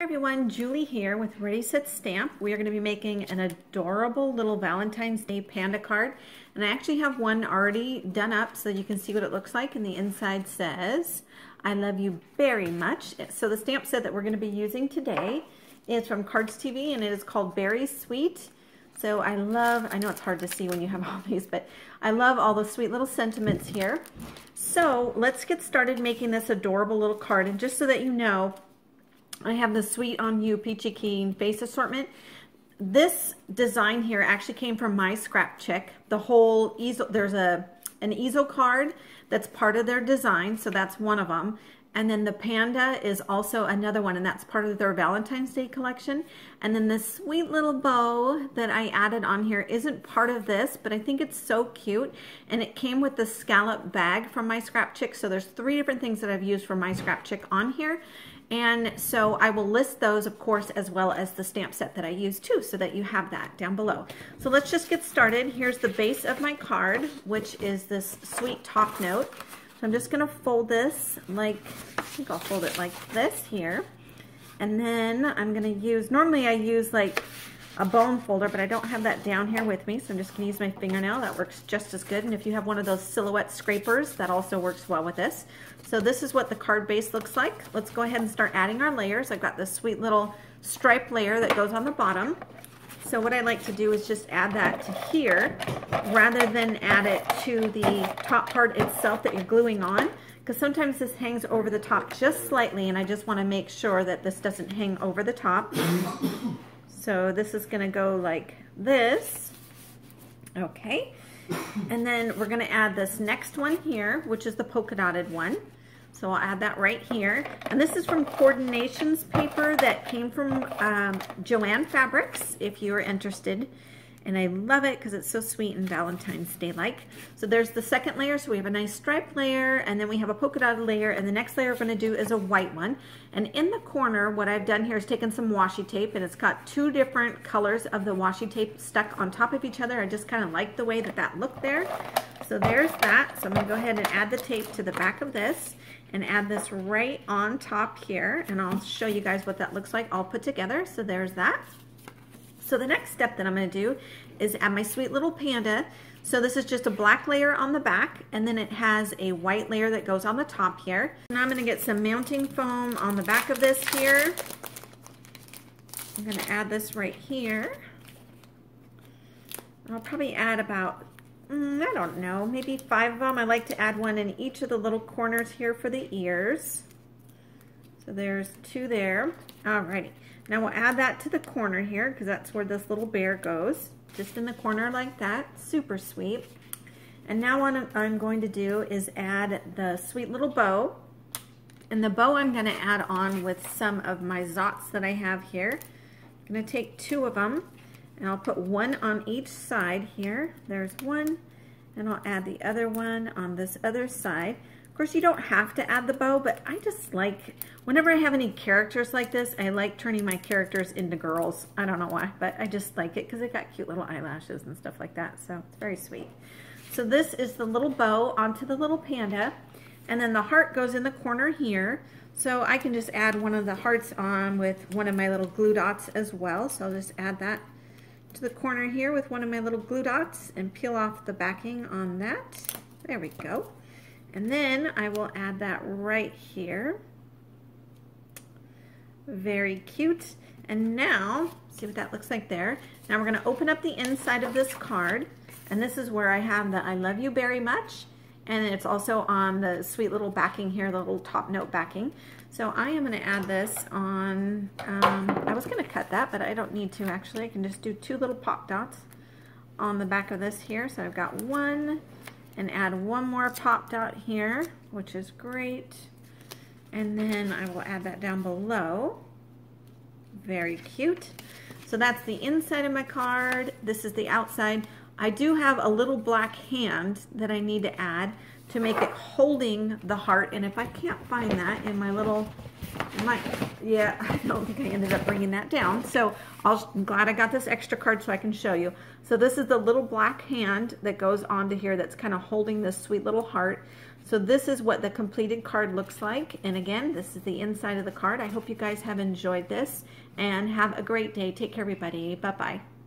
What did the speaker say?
Hi everyone, Julie here with Ready Set Stamp. We are going to be making an adorable little Valentine's Day panda card. And I actually have one already done up so you can see what it looks like. And the inside says, I love you very much. So the stamp set that we're going to be using today is from CardzTV and it is called Beary Sweet. So I love, I know it's hard to see when you have all these, but I love all the sweet little sentiments here. So let's get started making this adorable little card. And just so that you know, I have the Sweet on You Peachy Keen face assortment. This design here actually came from my scrap chick. The whole easel, there's a an easel card that's part of their design, so that's one of them. And then the panda is also another one, and that's part of their Valentine's Day collection. And then this sweet little bow that I added on here isn't part of this, but I think it's so cute. And it came with the scallop bag from My Scrap Chick. So there's three different things that I've used from My Scrap Chick on here. And so I will list those, of course, as well as the stamp set that I use too, so that you have that down below. So let's just get started. Here's the base of my card, which is this sweet top note. So I'm just gonna fold this like, I think I'll fold it like this here. And then I'm gonna use, normally I use like a bone folder, but I don't have that down here with me, so I'm just gonna use my fingernail. That works just as good. And if you have one of those silhouette scrapers, that also works well with this. So this is what the card base looks like. Let's go ahead and start adding our layers. I've got this sweet little stripe layer that goes on the bottom. So what I like to do is just add that to here rather than add it to the top part itself that you're gluing on because sometimes this hangs over the top just slightly and I just want to make sure that this doesn't hang over the top. So this is going to go like this. Okay. And then we're going to add this next one here, which is the polka dotted one. So I'll add that right here. And this is from Coordinations paper that came from um, Joann Fabrics, if you're interested and I love it because it's so sweet and Valentine's Day like. So there's the second layer, so we have a nice striped layer, and then we have a polka dot layer, and the next layer we're going to do is a white one. And in the corner, what I've done here is taken some washi tape, and it's got two different colors of the washi tape stuck on top of each other. I just kind of like the way that that looked there. So there's that. So I'm going to go ahead and add the tape to the back of this and add this right on top here, and I'll show you guys what that looks like all put together. So there's that. So the next step that I'm going to do is add my sweet little panda. So this is just a black layer on the back and then it has a white layer that goes on the top here. Now I'm going to get some mounting foam on the back of this here. I'm going to add this right here. I'll probably add about, mm, I don't know, maybe five of them. I like to add one in each of the little corners here for the ears. So there's two there. Alrighty. Now we'll add that to the corner here because that's where this little bear goes. Just in the corner like that. Super sweet. And now what I'm going to do is add the sweet little bow. And the bow I'm going to add on with some of my Zots that I have here. I'm going to take two of them and I'll put one on each side here. There's one and I'll add the other one on this other side course, you don't have to add the bow, but I just like, whenever I have any characters like this, I like turning my characters into girls. I don't know why, but I just like it because they got cute little eyelashes and stuff like that, so it's very sweet. So this is the little bow onto the little panda, and then the heart goes in the corner here. So I can just add one of the hearts on with one of my little glue dots as well. So I'll just add that to the corner here with one of my little glue dots and peel off the backing on that. There we go. And then I will add that right here. Very cute. And now, see what that looks like there. Now we're gonna open up the inside of this card. And this is where I have the I love you very much. And it's also on the sweet little backing here, the little top note backing. So I am gonna add this on, um, I was gonna cut that, but I don't need to actually. I can just do two little pop dots on the back of this here. So I've got one, and add one more pop dot here, which is great. And then I will add that down below. Very cute. So that's the inside of my card. This is the outside. I do have a little black hand that I need to add to make it holding the heart. And if I can't find that in my little, my, yeah, I don't think I ended up bringing that down. So i am glad I got this extra card so I can show you. So this is the little black hand that goes onto here that's kind of holding this sweet little heart. So this is what the completed card looks like. And again, this is the inside of the card. I hope you guys have enjoyed this and have a great day. Take care, everybody. Bye-bye.